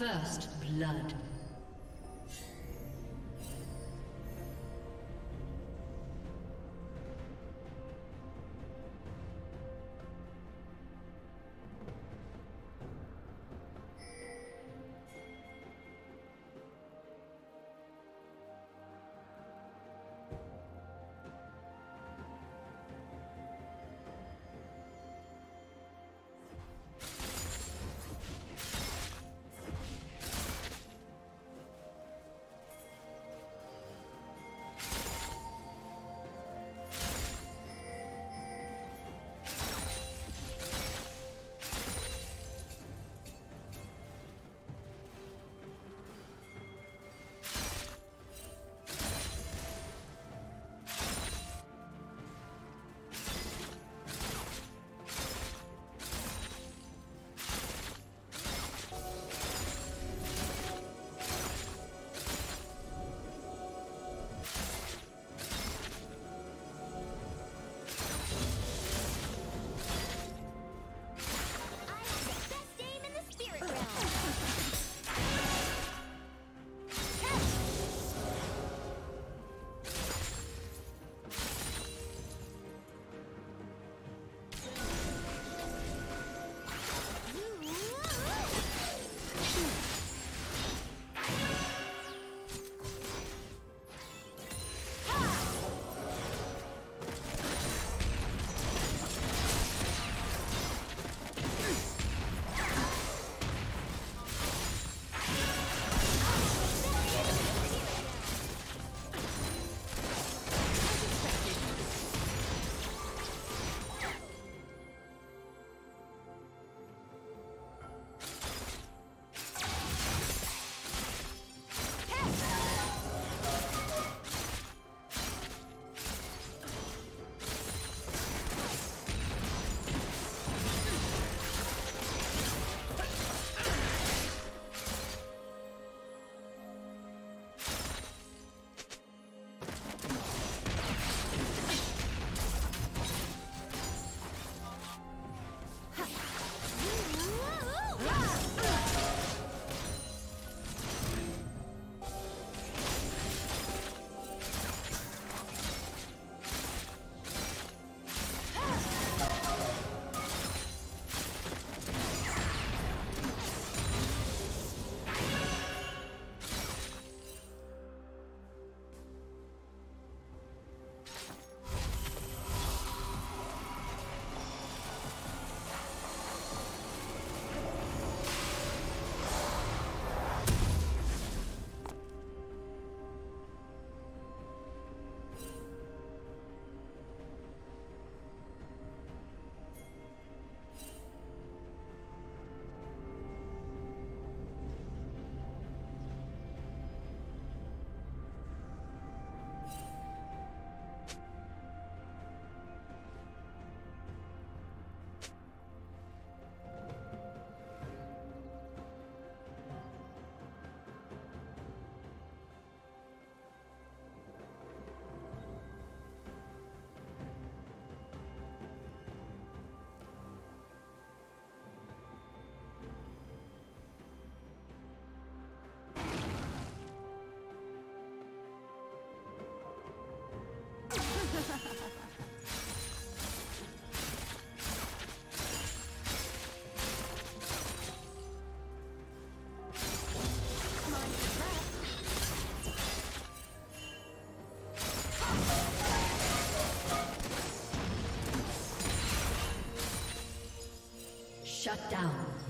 First blood. Shut down.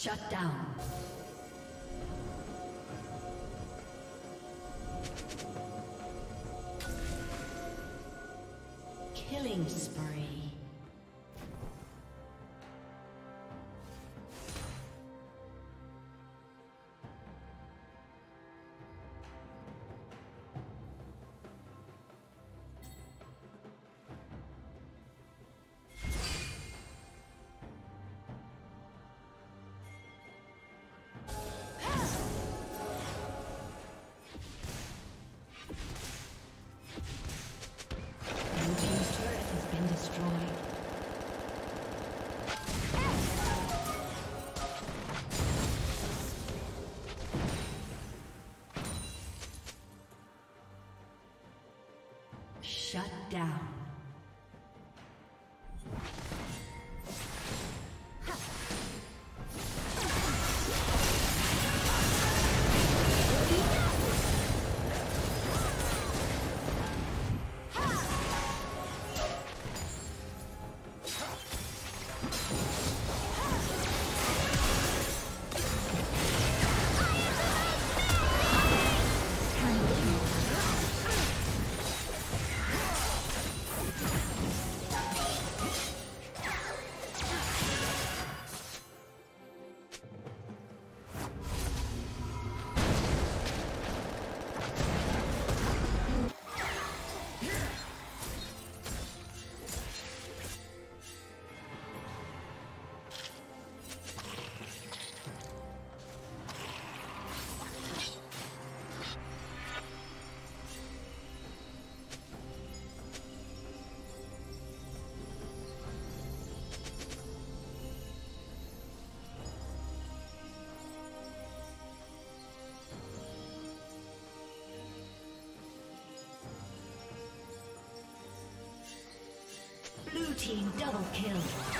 Shut down. Shut down. Team double kill.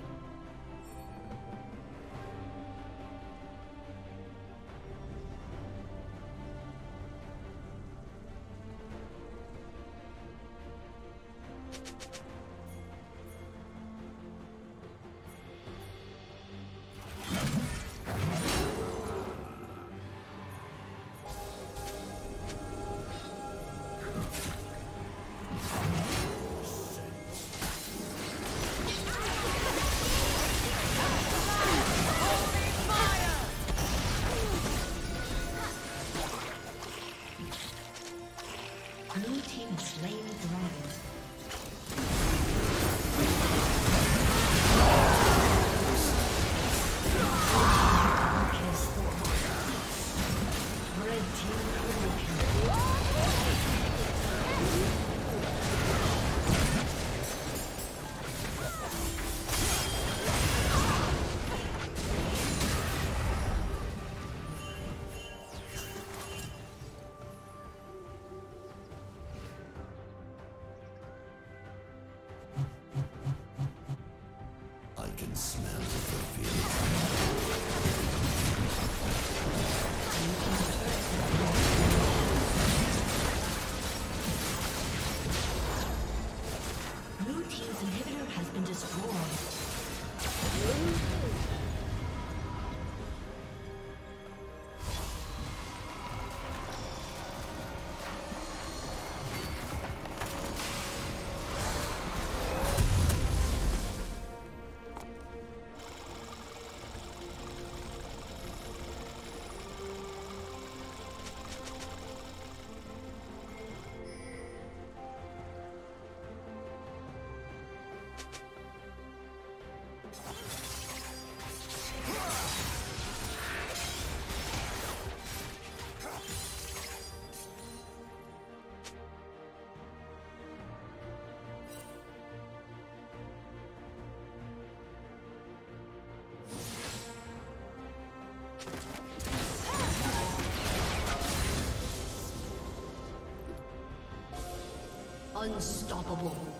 Unstoppable.